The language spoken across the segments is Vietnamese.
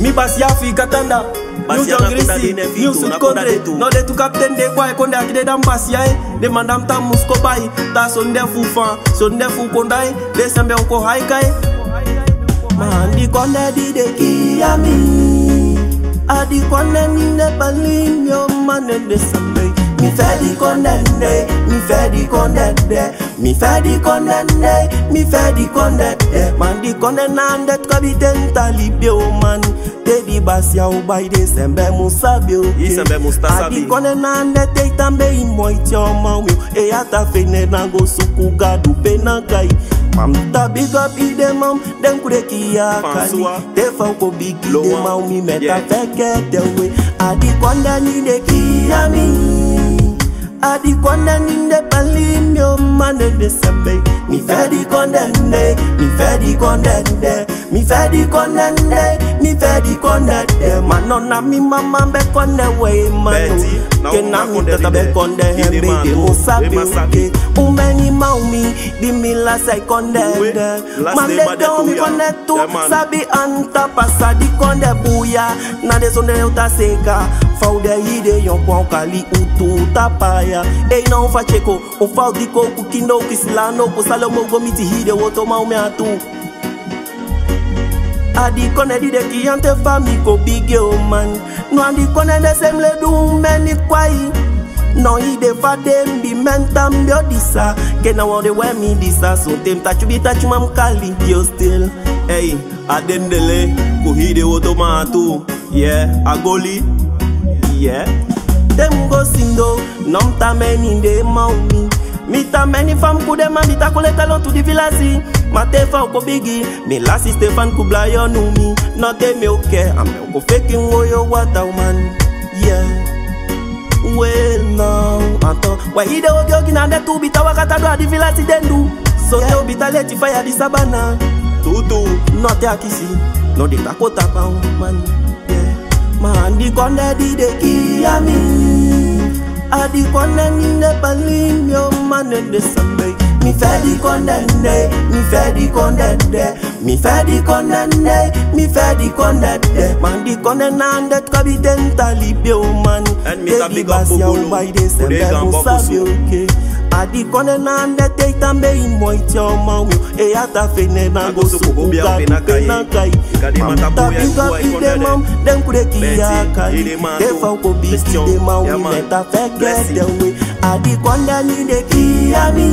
mi basi afika tanda nyutongrisi nyusud kodre node tu kapten de kwa konde akide dam basi yae de mandam tam musko bai ta sonde fu fan sonde fu kondai de sembe ko haikai mandi konde di de kiami adi konde ni ne palim yo manende sam mi fẹ́ di condanne, mi fẹ́ di condanne, mi fẹ́ di condanne, mi fẹ́ di kọ́ndẹ̀ndẹ̀ man di kọ́ndẹ̀ndẹ̀ kọ́bi tẹ́ ń tali bí o man tẹ́ di basia o ba ide sẹ̀mbẹ́ musa bí o ke sẹ̀mbẹ́ musa bí adi kọ́ndẹ̀ndẹ̀ tẹ́ itan bẹ́ ìmọ̀ ìtì ọmọ mi eya ta fe ne na go suku gadu pe na kai mam ta big up ide mam dem kure ki ya kali te fa ko big ide mam mi meta fẹ́ kẹ́ tẹ̀ we di kọ́ndẹ̀ ni de ki ya mi. fadi konda ninde palimyo mane besabe mi fadi konda nde mi fadi konda nde mi fadi konda nde mi fadi konda Mano na mi mama be konda we manu na mi tata be konda Be de mo sabe uke umeni maumi di mi la sai konda nde mande don mi konda tu sabi anta pasadi konda buya na de zonde uta utaseka faudei de yon kwa kali utu tapaya tá Dei não facheko, o fal de coco que não que silano Po salomo gomiti hide o toma o meatu Adi kone di de ki ante fami ko big yo man No adi kone de semble du meni kwai No i de fa dem bi mentam yo disa Ke na wan de we mi disa So tem tachu bi tachu mam kali yo still Hey, adendele, kuhide o toma atu Yeah, agoli, ye Dem go sindo, nom tameni de maumi. Mi tameni fam kudema mita kuleta talon tu di vilasi. fa uko bigi milasi stefan kubla yo numi note mi oke ame uko feki yo wata uman yeah. well now de oge ogi na tu bita wakata do di vilasi dendu so yeah. bita leti faya di sabana tutu note akisi no de pa uman adikwane didekiya à mi à, mi mi Mi mi mi bay. man, adikwane ninepalimi omanendesambe mifedikonende mifedikonende mifedikonende mifedikonende mandikonenande tukabidentalibeoman edibasiaubaidesembekusabioke adikone nande teitambe imwaitiamawu te ata fene bango sukuka mpe na kai mamutabikabidemam mi tefankobikidema wineta fekedewe adikwandanidekiami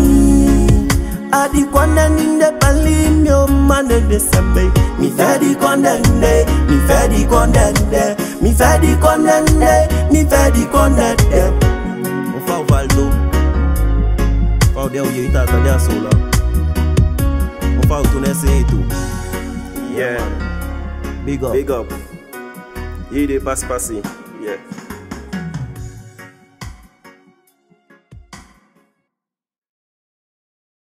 adikwandaninde palimio manedesembe mifedikwandende mifedikwandende mifedikwandende mifedikwandende Fau Valdo Fau Del Yeita, cadê a Sola? Yeah. yeah. Big up. Big up. pass Paspasi.